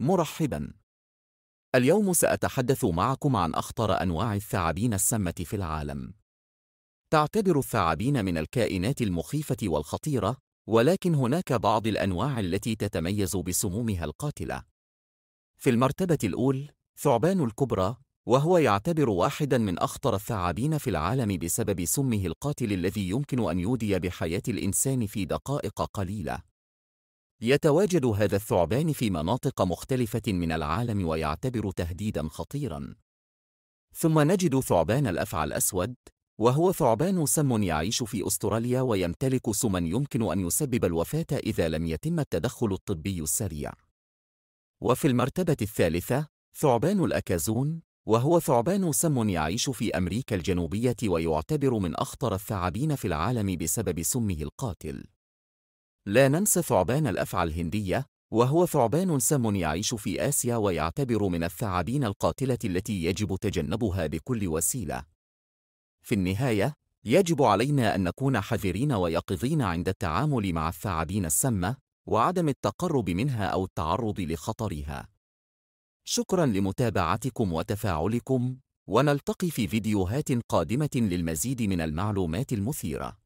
مرحبا. اليوم سأتحدث معكم عن أخطر أنواع الثعابين السامة في العالم. تعتبر الثعابين من الكائنات المخيفة والخطيرة ولكن هناك بعض الأنواع التي تتميز بسمومها القاتلة. في المرتبة الأول ثعبان الكبرى وهو يعتبر واحدا من أخطر الثعابين في العالم بسبب سمه القاتل الذي يمكن أن يودي بحياة الإنسان في دقائق قليلة. يتواجد هذا الثعبان في مناطق مختلفة من العالم ويعتبر تهديدا خطيرا. ثم نجد ثعبان الأفعى الأسود وهو ثعبان سم يعيش في أستراليا ويمتلك سما يمكن أن يسبب الوفاة إذا لم يتم التدخل الطبي السريع. وفي المرتبة الثالثة ثعبان الأكازون وهو ثعبان سم يعيش في أمريكا الجنوبية ويعتبر من أخطر الثعابين في العالم بسبب سمه القاتل. لا ننسى ثعبان الأفعى الهندية وهو ثعبان سم يعيش في آسيا ويعتبر من الثعابين القاتلة التي يجب تجنبها بكل وسيلة. في النهاية يجب علينا أن نكون حذرين ويقظين عند التعامل مع الثعابين السامة وعدم التقرب منها أو التعرض لخطرها. شكرا لمتابعتكم وتفاعلكم ونلتقي في فيديوهات قادمة للمزيد من المعلومات المثيرة.